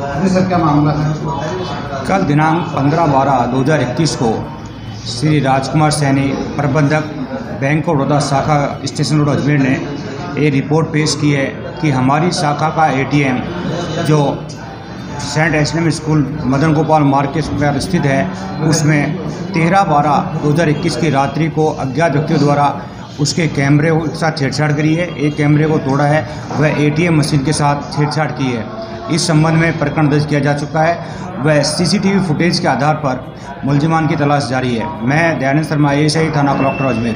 Sir क्या मामला था कल दिनांक 15 बारह 2021 को श्री राजकुमार सैनी, प्रबंधक, बैंक ऑफ़ बड़ौदा शाखा स्टेशन रोड अजमेर ने ये रिपोर्ट पेश की है कि हमारी शाखा का एटीएम, जो saint SM school Madan Gopal market पर स्थित है, उसमें तेरह बारह दो हज़ार इक्कीस की रात्रि को अज्ञात व्यक्तियों द्वारा उसके कैमरे के साथ छेड़छाड़ करी है। एक कैमरे को तोड़ा है, वह एटीएम मशीन के साथ छेड़छाड़ की है। इस संबंध में प्रकरण दर्ज किया जा चुका है। वह सीसीटीवी फुटेज के आधार पर मुलजिमान की तलाश जारी है। मैं दयानंद शर्मा ए थाना कलेक्टर अजमेर